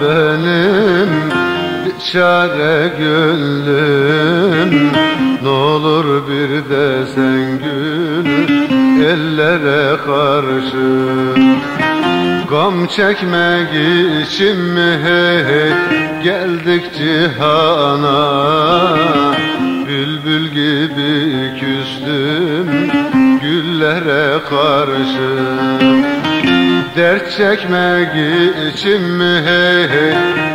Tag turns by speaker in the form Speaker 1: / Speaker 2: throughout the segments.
Speaker 1: benim çare gönlüm Ne olur bir de sen gül ellere karşı. Gam çekmek için mi? Hey, hey geldik cihana. Bülbül gibi küstüm güllere karşı Dert çekmek için mi? Hey hey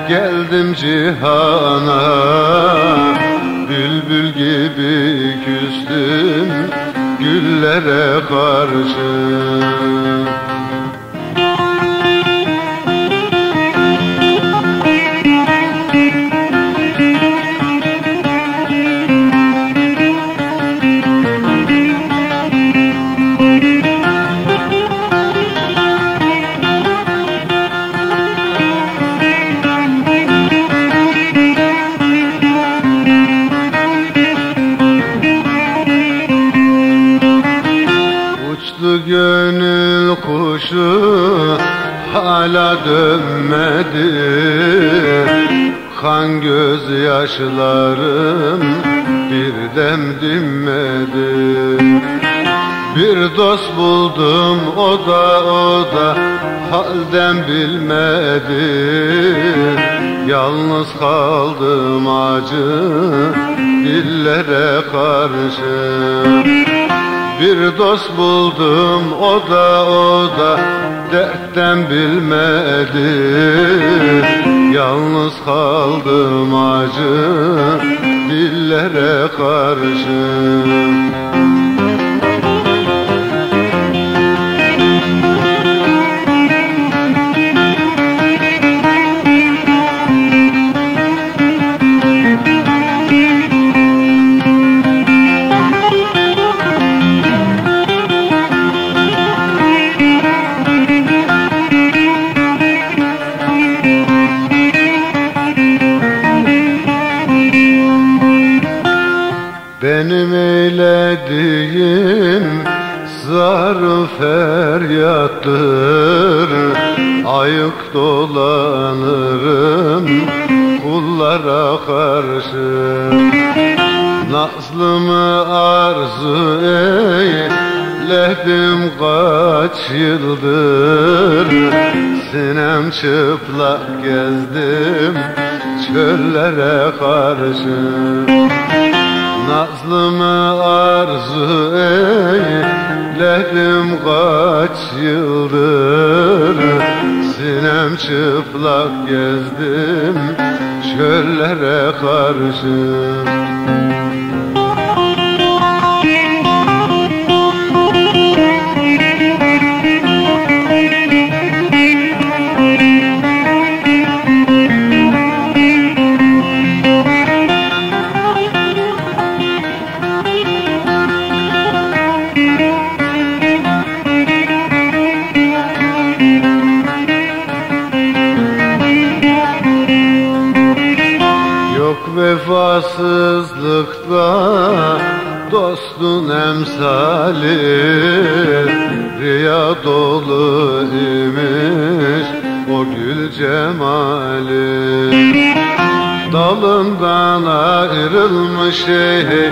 Speaker 1: geldim cihana. Bülbül gibi küstüm güllere karşı hala dönmedi. Kan göz yaşlarım bir dem dinmedi. Bir dost buldum o da o da halden bilmedi. Yalnız kaldım acı dillere karşı bir dost buldum o da o da dertten bilmedi. Yalnız kaldım acı dillere karşı Benim eylediğim zar feryattır. Ayık dolanırım kullara karşı. Nazlımı arzu eyledim kaç yıldır. Sinem çıplak gezdim çöllere karşı Nazlımı arzu eyledim kaç yıldır Sinem çıplak gezdim çöllere karşı Yok vefasızlıkta dostun emsali Riya dolu imiş o gül cemali. Dalından ayrılmış ey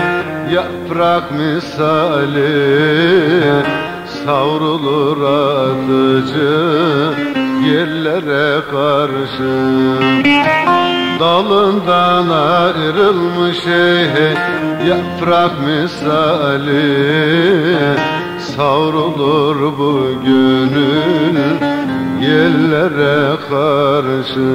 Speaker 1: yaprak misali. Savrulur atıcı yerlere karşı Dalından ayrılmış yaprak misali. Savrulur bu gönül yerlere karşı